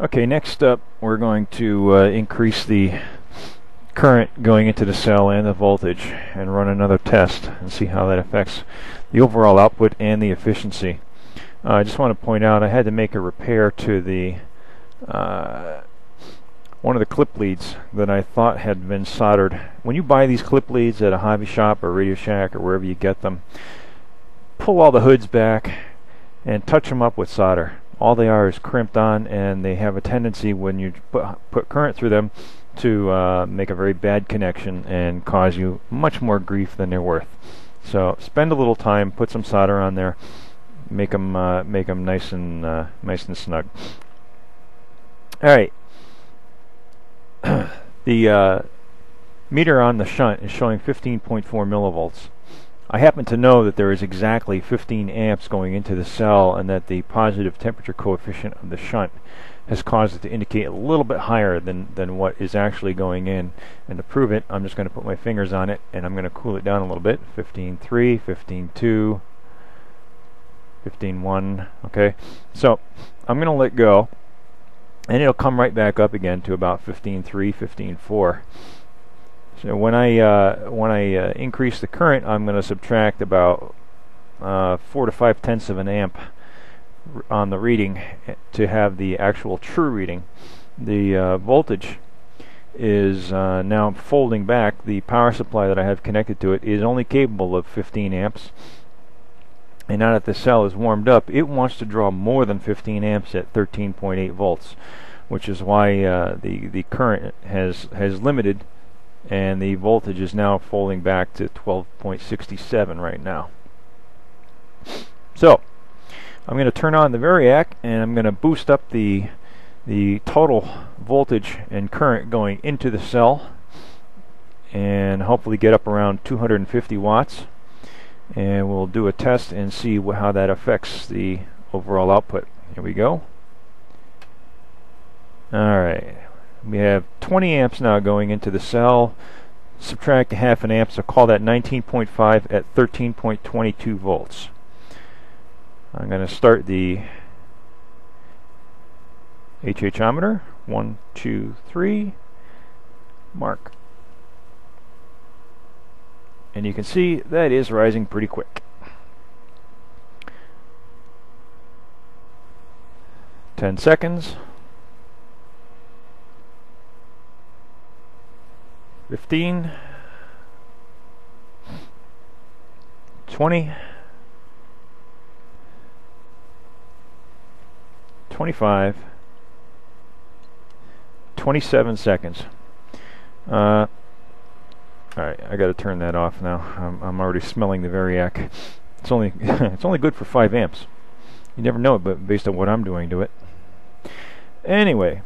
Okay, next up we're going to uh, increase the current going into the cell and the voltage and run another test and see how that affects the overall output and the efficiency. Uh, I just want to point out I had to make a repair to the uh, one of the clip leads that I thought had been soldered. When you buy these clip leads at a hobby shop or Radio Shack or wherever you get them, pull all the hoods back and touch them up with solder all they are is crimped on and they have a tendency when you put, put current through them to uh, make a very bad connection and cause you much more grief than they're worth. So spend a little time, put some solder on there, make them uh, make them nice and uh, nice and snug. All right. the uh, meter on the shunt is showing 15.4 millivolts. I happen to know that there is exactly 15 amps going into the cell and that the positive temperature coefficient of the shunt has caused it to indicate a little bit higher than, than what is actually going in. And to prove it, I'm just going to put my fingers on it and I'm going to cool it down a little bit. 15.3, 15.2, 15.1, okay? So I'm going to let go and it'll come right back up again to about 15.3, 15.4. So when I uh, when I uh, increase the current, I'm going to subtract about uh, four to five tenths of an amp on the reading to have the actual true reading. The uh, voltage is uh, now folding back. The power supply that I have connected to it is only capable of 15 amps. And now that the cell is warmed up, it wants to draw more than 15 amps at 13.8 volts, which is why uh, the the current has has limited and the voltage is now folding back to 12.67 right now. So I'm going to turn on the Variac and I'm going to boost up the the total voltage and current going into the cell and hopefully get up around 250 watts and we'll do a test and see how that affects the overall output. Here we go. Alright, we have 20 amps now going into the cell. Subtract a half an amp, so call that 19.5 at 13.22 volts. I'm going to start the HHometer. One, two, three. Mark. And you can see that is rising pretty quick. 10 seconds. 15, 20, 25, 27 seconds. Uh, all right, I got to turn that off now. I'm, I'm already smelling the Variac. It's only it's only good for five amps. You never know it, but based on what I'm doing to it. Anyway,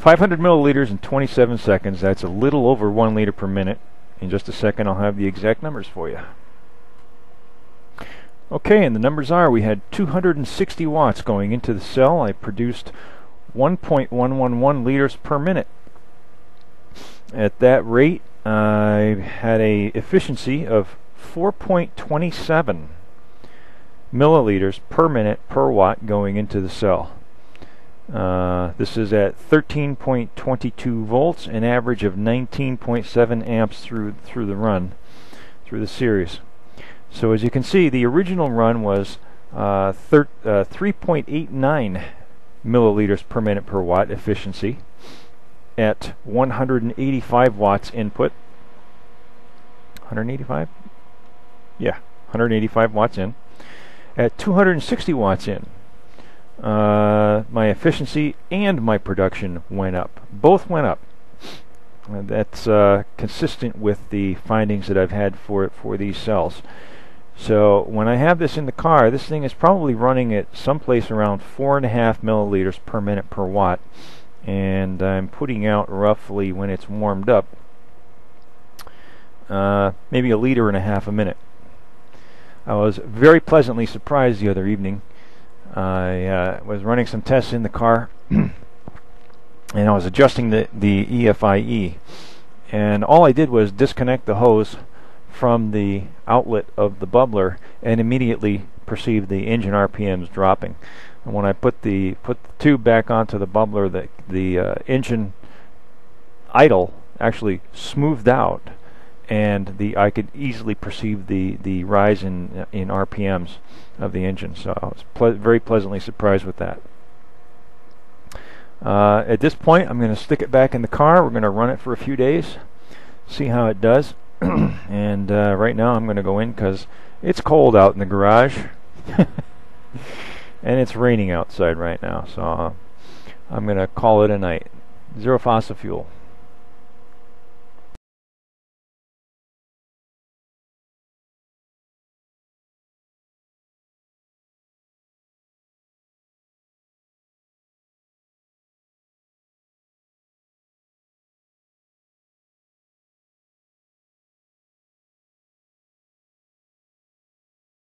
500 milliliters in 27 seconds. That's a little over 1 liter per minute. In just a second, I'll have the exact numbers for you. Okay, and the numbers are we had 260 watts going into the cell. I produced 1.111 liters per minute. At that rate, I had a efficiency of 4.27 milliliters per minute per watt going into the cell. Uh, this is at 13.22 volts, an average of 19.7 amps through through the run, through the series. So as you can see, the original run was uh, uh, 3.89 milliliters per minute per watt efficiency at 185 watts input. 185? Yeah, 185 watts in. At 260 watts in, uh, my efficiency and my production went up. Both went up. And that's uh, consistent with the findings that I've had for for these cells. So when I have this in the car, this thing is probably running at someplace around four and a half milliliters per minute per watt, and I'm putting out roughly when it's warmed up, uh, maybe a liter and a half a minute. I was very pleasantly surprised the other evening I uh, was running some tests in the car, and I was adjusting the, the EFIE. And all I did was disconnect the hose from the outlet of the bubbler and immediately perceived the engine RPMs dropping. And when I put the put the tube back onto the bubbler, the the uh, engine idle actually smoothed out, and the I could easily perceive the the rise in in RPMs of the engine. So I was ple very pleasantly surprised with that. Uh, at this point, I'm going to stick it back in the car. We're going to run it for a few days, see how it does. and uh, right now, I'm going to go in because it's cold out in the garage. and it's raining outside right now, so uh, I'm going to call it a night. Zero fossil fuel.